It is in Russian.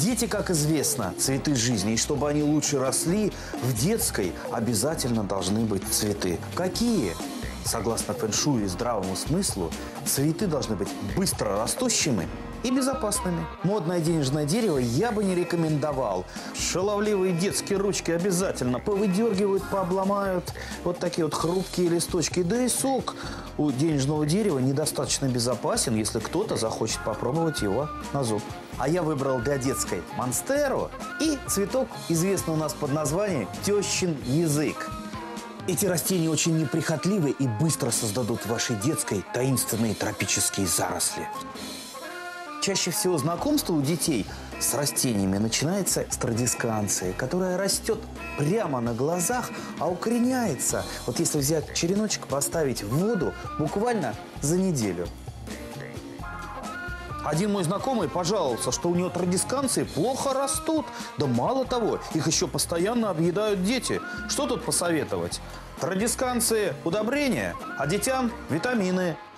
Дети, как известно, цветы жизни. И чтобы они лучше росли, в детской обязательно должны быть цветы. Какие? Согласно фэншую и здравому смыслу, цветы должны быть быстро растущими и безопасными. Модное денежное дерево я бы не рекомендовал. Шаловливые детские ручки обязательно повыдергивают, пообломают вот такие вот хрупкие листочки. Да и сок у денежного дерева недостаточно безопасен, если кто-то захочет попробовать его на зуб. А я выбрал для детской монстеру и цветок, известный у нас под названием тещин язык. Эти растения очень неприхотливы и быстро создадут в вашей детской таинственные тропические заросли. Чаще всего знакомство у детей с растениями начинается с традисканции, которая растет прямо на глазах, а укореняется, вот если взять череночек, поставить в воду, буквально за неделю. Один мой знакомый пожаловался, что у него традисканции плохо растут. Да мало того, их еще постоянно объедают дети. Что тут посоветовать? Традисканции – удобрения, а детям – витамины –